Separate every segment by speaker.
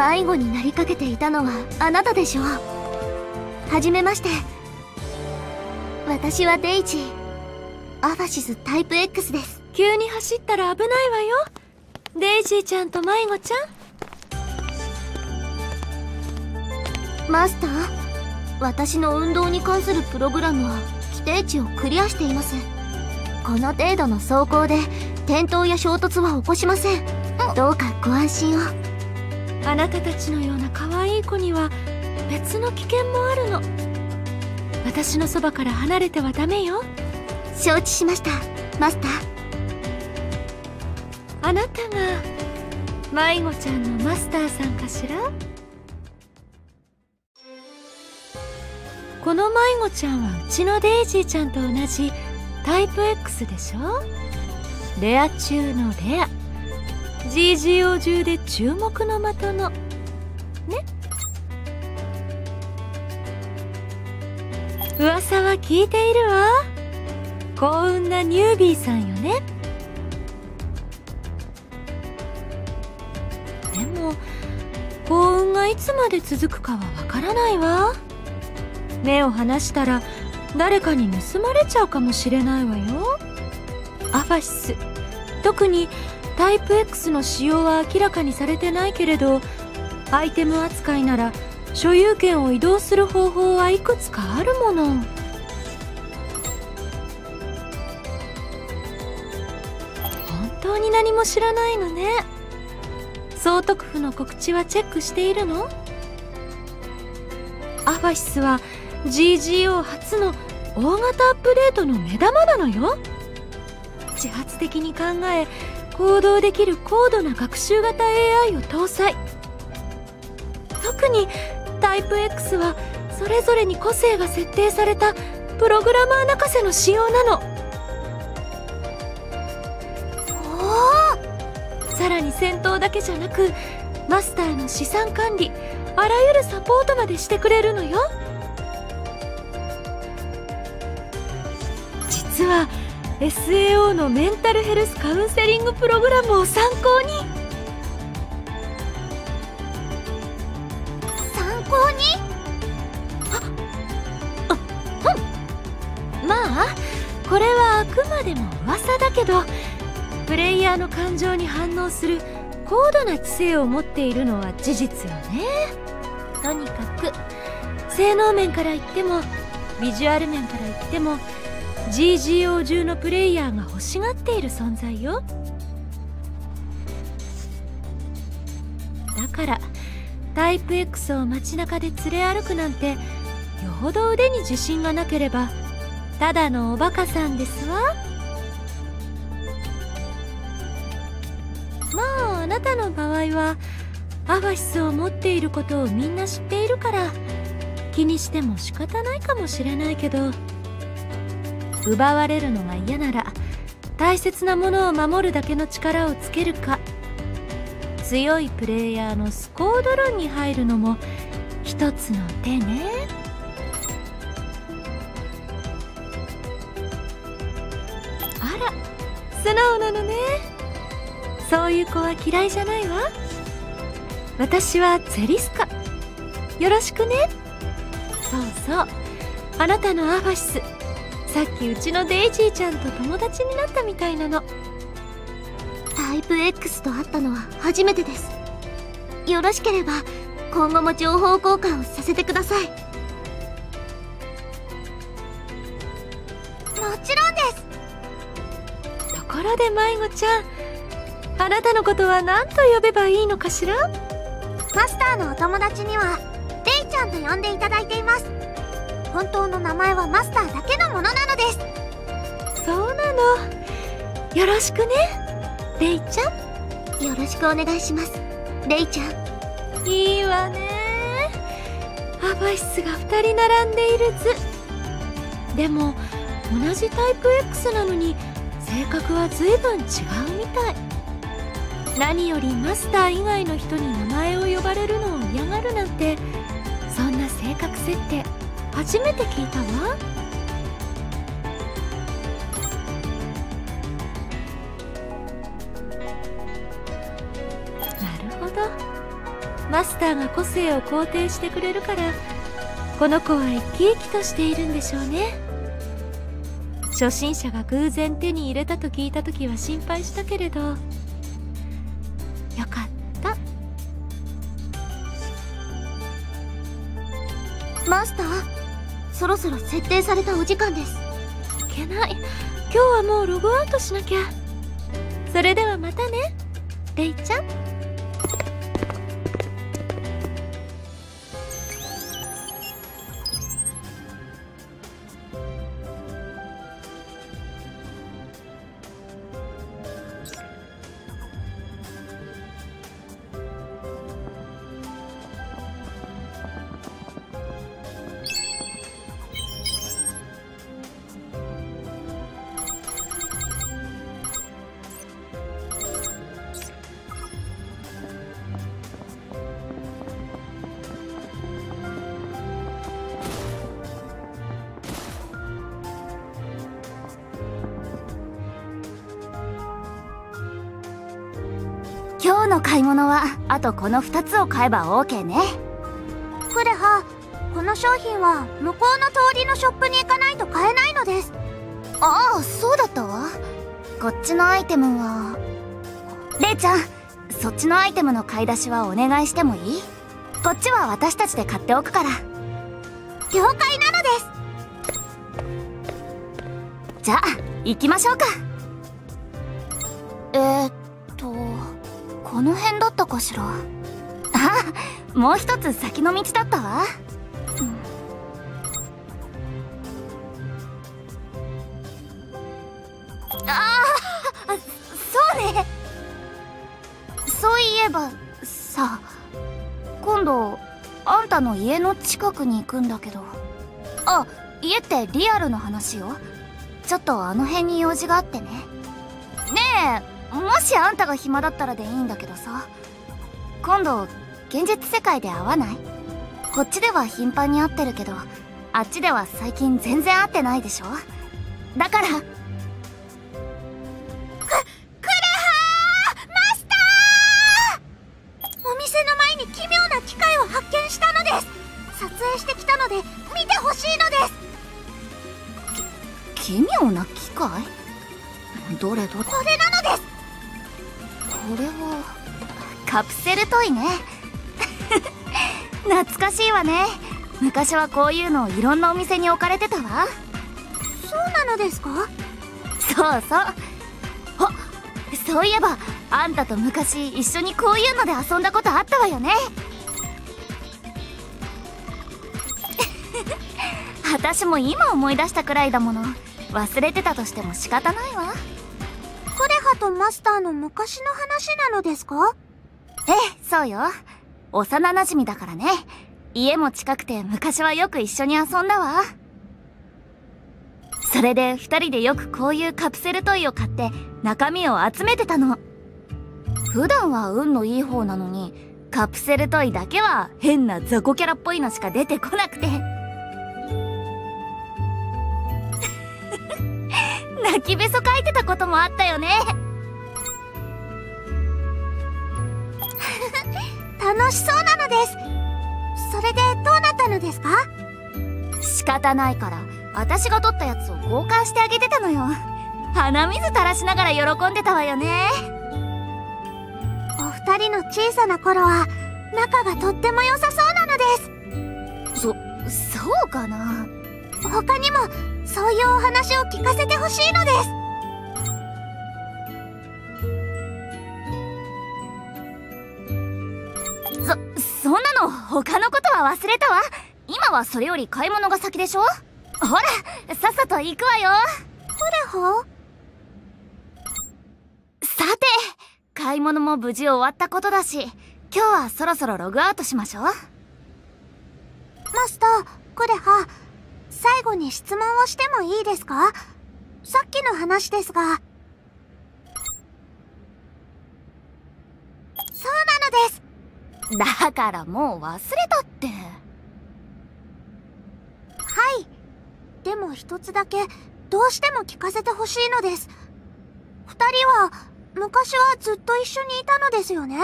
Speaker 1: 迷子になりかけていたのはあなたでしょう。はじめまして。私はデイジーアファシスタイプ X です。
Speaker 2: 急に走ったら危ないわよ。デイジーちゃんと迷子ちゃ
Speaker 1: ん。マスター？私の運動に関するプログラムは規定値をクリアしています。この程度の走行で転倒や衝突は起こしません。どうかご安心を
Speaker 2: あなたたちのような可愛い子には別の危険もあるの。私のそばから離れてはダメよ。
Speaker 1: 承知しました。マスター。
Speaker 2: あなたが迷子ちゃんのマスターさんかしら？この迷子ちゃんはうちのデイジーちゃんと同じタイプ X でしょ？レア中のレア GGO 中で注目の的の。ね。噂は聞いているわ。幸運なニュービーさんよね。でも幸運がいつまで続くかはわからないわ。目を離したら誰かに盗まれちゃうかもしれないわよ。アファシス。特にタイプ X の使用は明らかにされてないけれどアイテム扱いなら所有権を移動する方法はいくつかあるもの。本当に何も知らないのね。総督府の告知はチェックしているの？アファシスは GGO 初の大型アップデートの目玉なのよ。自発的に考え行動できる高度な学習型 AI を搭載。特にタイプ X はそれぞれに個性が設定されたプログラマー泣かせの仕様なの。
Speaker 1: お
Speaker 2: おさらに戦闘だけじゃなくマスターの資産管理あらゆるサポートまでしてくれるのよ。SAO のメンタルヘルスカウンセリングプログラムを参考に。
Speaker 1: 参考に？
Speaker 2: あうん。まあこれはあくまでも噂だけどプレイヤーの感情に反応する高度な知性を持っているのは事実よね。とにかく性能面から言ってもビジュアル面から言っても GGO 中のプレイヤーが欲しがっている存在よ。だからタイプ X を街中で連れ歩くなんてよほど腕に自信がなければただのおバカさんですわ。まああなたの場合はアファシスを持っていることをみんな知っているから気にしても仕方ないかもしれないけど奪われるのが嫌なら大切なものを守るだけの力をつけるか。強いプレイヤーのスコード論に入るのも一つの手ね。あら素直なのね。そういう子は嫌いじゃないわ。私はゼリスカ。よろしくね。そうそう。あなたのアファシス。さっきうちのデイジーちゃんと友達になったみたいなの。
Speaker 1: タイプ X と会ったのは初めてです。よろしければ今後も情報交換をさせてください。もちろんです。
Speaker 2: ところで迷子ちゃんあなたのことは何と呼べばいいのかしら？
Speaker 1: マスターのお友達にはレイちゃんと呼んでいただいています本当の名前はマスターだけのものなのです。
Speaker 2: そうなの。よろしくね。レイちゃ
Speaker 1: ん。よろしくお願いします。レイちゃ
Speaker 2: ん。いいわね。アバイスが2人並んでいる図でも同じタイプ X なのに性格は随分違うみたい。何よりマスター以外の人に名前を呼ばれるのを嫌がるなんてそんな性格設定初めて聞いたわ。なるほど。マスターが個性を肯定してくれるからこの子は生き生きとしているんでしょうね。初心者が偶然手に入れたと聞いた時は心配したけれど。よかった。
Speaker 1: マスター？そろそろ設定されたお時間です。
Speaker 2: いけない。今日はもうログアウトしなきゃ。それではまたね。レイちゃん。
Speaker 1: の買い物はあとこの2つを買えば OK ね。クレハこの商品は向こうの通りのショップに行かないと買えないのです。ああそうだったわ。こっちのアイテムは？レイちゃんそっちのアイテムの買い出しはお願いしてもいい？こっちは私たちで買っておくから。了解なのです。じゃあ行きましょうか。えー、っとこの辺だったかしら？あもう一つ先の道だったわ、うん、ああそうね。そういえばさ今度あんたの家の近くに行くんだけど。あ家ってリアルの話よ。ちょっとあの辺に用事があってね。ねえもしあんたが暇だったらでいいんだけどさ。今度現実世界で会わない？こっちでは頻繁に会ってるけどあっちでは最近全然会ってないでしょ？だから。く、クレハーマスター！お店の前に奇妙な機械を発見したのです。撮影してきたので見てほしいのです。奇妙な機械？どれどれ？これなのです。これは。カプセルトイね。懐かしいわね。昔はこういうのいろんなお店に置かれてたわ。そうなのですか？そうそう。あそういえばあんたと昔一緒にこういうので遊んだことあったわよね。私も今思い出したくらいだもの。忘れてたとしても仕方ないわクレハとマスターの昔の話なのですか？ええ、そうよ。幼馴染だからね。家も近くて昔はよく一緒に遊んだわ。それで二人でよくこういうカプセルトイを買って中身を集めてたの。普段は運のいい方なのに、カプセルトイだけは変な雑魚キャラっぽいのしか出てこなくて。泣きべそかいてたこともあったよね。楽しそうなのです。それでどうなったのですか？仕方ないから私が取ったやつを交換してあげてたのよ。鼻水垂らしながら喜んでたわよね。お二人の小さな頃は仲がとっても良さそうなのです。そそうかな？他にもそういうお話を聞かせてほしいのです。そ、そんなの他のことは忘れたわ。今はそれより買い物が先でしょ？ほらさっさと行くわよ。ほれほさて買い物も無事終わったことだし今日はそろそろログアウトしましょう。マスタークレハ最後に質問をしてもいいですか？さっきの話ですが。そうなのです。だからもう忘れたって。はい。でも一つだけ、どうしても聞かせてほしいのです。二人は、昔はずっと一緒にいたのですよね？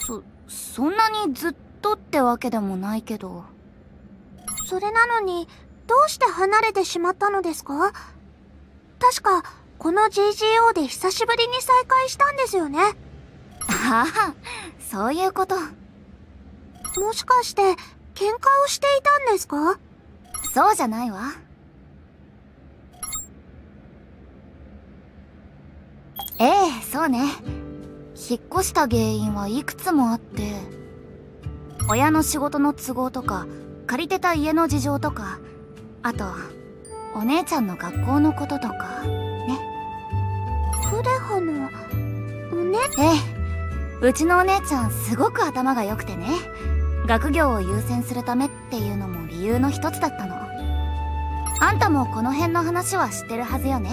Speaker 1: そ、そんなにずっとってわけでもないけど
Speaker 3: それなのにどうして離れてしまったのですか？確かこの GGO で久しぶりに再会したんですよね。
Speaker 1: ああそういうこと。
Speaker 3: もしかして喧嘩をしていたんですか？
Speaker 1: そうじゃないわ。ええそうね。引っ越した原因はいくつもあって親の仕事の都合とか借りてた家の事情とかあとお姉ちゃんの学校のこととか。ね。
Speaker 3: クレハのおね？
Speaker 1: ええ。うちのお姉ちゃんすごく頭が良くてね。学業を優先するためっていうのも理由の一つだったの。あんたもこの辺の話は知ってるはずよね。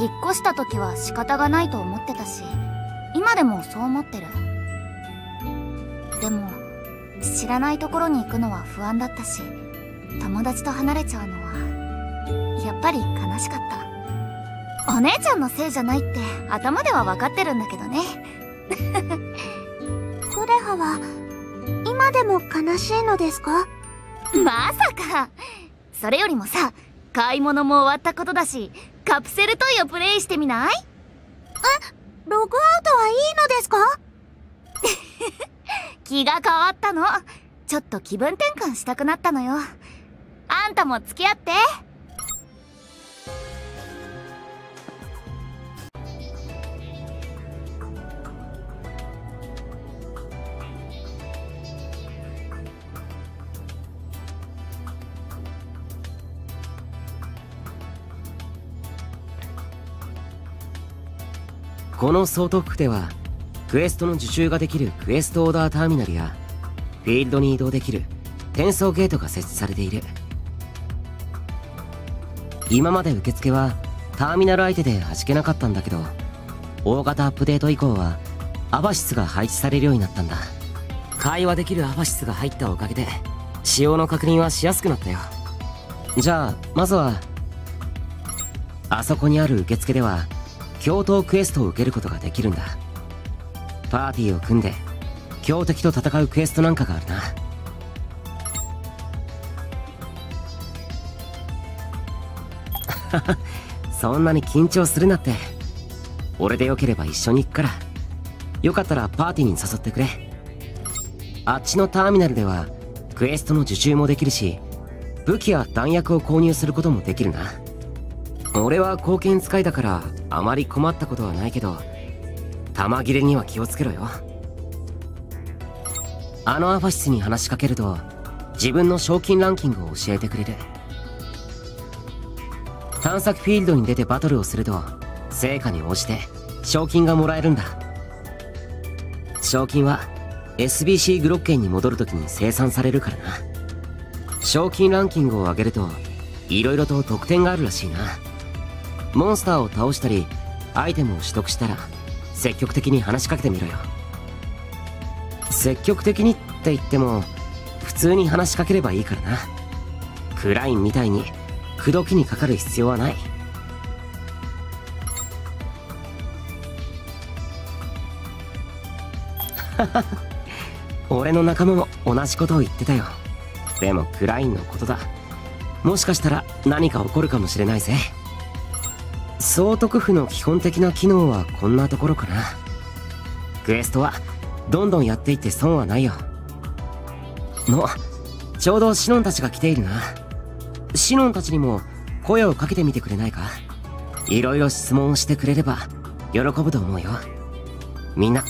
Speaker 1: 引っ越した時は仕方がないと思ってたし今でもそう思ってるでも知らないところに行くのは不安だったし友達と離れちゃうのはやっぱり悲しかった。お姉ちゃんのせいじゃないって頭では分かってるんだけどね。
Speaker 3: クレハは今でも悲しいのですか？
Speaker 1: まさか。それよりもさ買い物も終わったことだしカプセルトイをプレイしてみない？
Speaker 3: えログアウトはいいのですか？
Speaker 1: 気が変わったの。ちょっと気分転換したくなったのよ。あんたも付き合って。
Speaker 4: この総督区ではクエストの受注ができるクエストオーダーターミナルやフィールドに移動できる転送ゲートが設置されている。今まで受付はターミナル相手で味気なかったんだけど大型アップデート以降はアバシスが配置されるようになったんだ。会話できるアバシスが入ったおかげで使用の確認はしやすくなったよ。じゃあまずはあそこにある受付では共闘クエストを受けることができるんだ。パーティーを組んで強敵と戦うクエストなんかがあるな。そんなに緊張するなって俺でよければ一緒に行くから。よかったらパーティーに誘ってくれ。あっちのターミナルではクエストの受注もできるし武器や弾薬を購入することもできるな。俺は貢献使いだからあまり困ったことはないけど弾切れには気をつけろよ。あのアファシスに話しかけると自分の賞金ランキングを教えてくれる。探索フィールドに出てバトルをすると成果に応じて賞金がもらえるんだ。賞金は SBC グロッケンに戻るときに生産されるからな。賞金ランキングを上げると色々と得点があるらしいな。モンスターを倒したりアイテムを取得したら積極的に話しかけてみろよ。積極的にって言っても普通に話しかければいいからな。クラインみたいに口説きにかかる必要はない。俺の仲間も同じことを言ってたよ。でもクラインのことだ。もしかしたら何か起こるかもしれないぜ。総督府の基本的な機能はこんなところかな。クエストはどんどんやっていって損はないよ。のちょうどシノンたちが来ているな。シノンたちにも声をかけてみてくれないか。いろいろ質問をしてくれれば喜ぶと思うよ。みんな